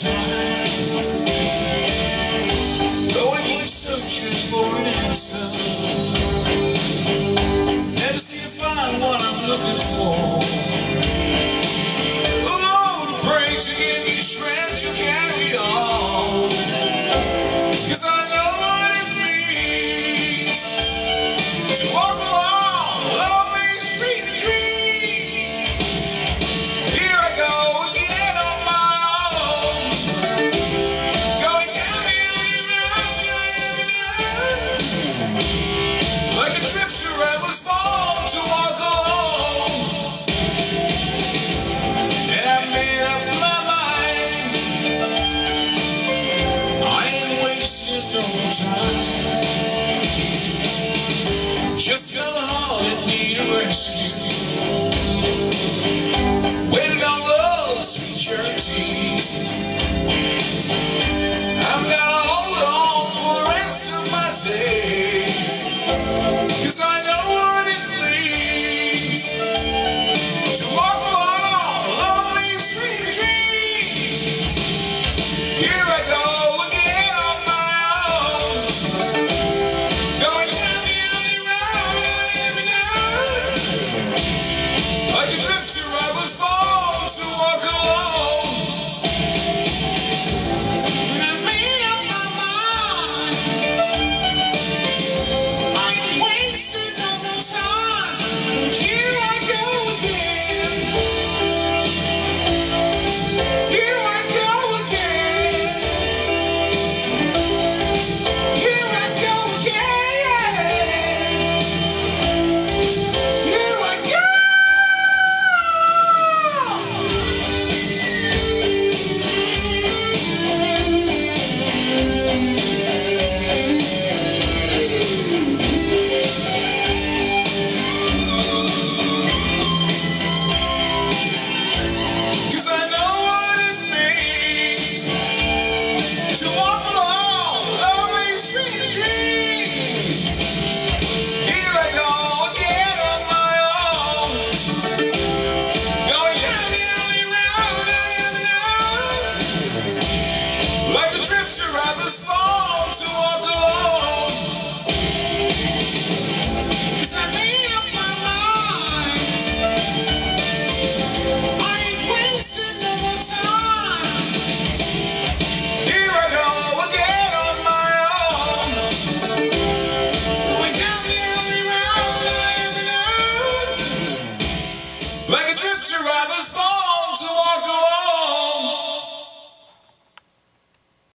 Christmas. Like a dream.